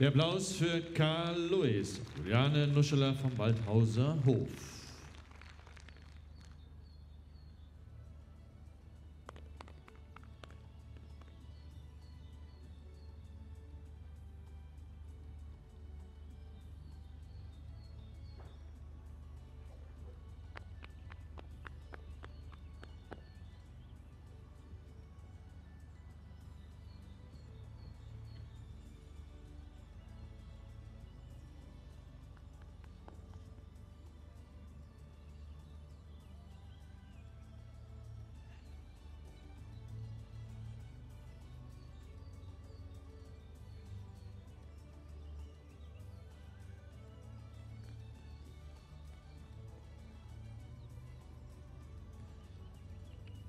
Der Applaus für Karl Lewis, Juliane Nuscheler vom Waldhauser Hof.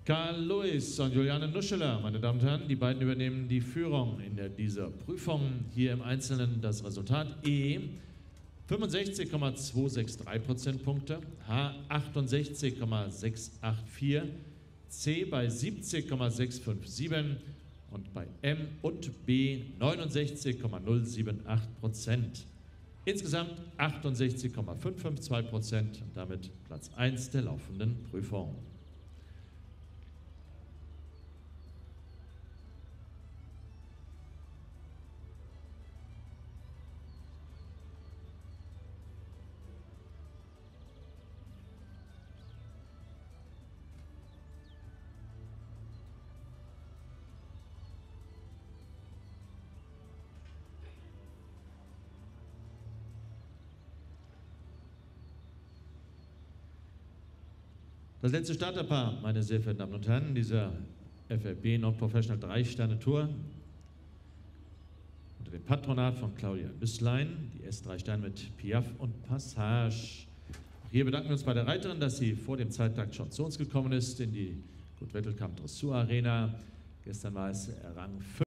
Karl Lewis und Juliane Nuscheler, meine Damen und Herren, die beiden übernehmen die Führung in der, dieser Prüfung. Hier im Einzelnen das Resultat E 65,263 Prozentpunkte, H 68,684, C bei 70,657 und bei M und B 69,078 Prozent. Insgesamt 68,552 Prozent und damit Platz 1 der laufenden Prüfung. Das letzte Starterpaar, meine sehr verehrten Damen und Herren, dieser FRB Non-Professional 3-Sterne-Tour unter dem Patronat von Claudia Büsslein, die S3 Sterne mit Piaf und Passage. Auch hier bedanken wir uns bei der Reiterin, dass sie vor dem Zeittakt schon zu uns gekommen ist in die Gut Wettelkamp Dressur Arena. Gestern war es Rang 5.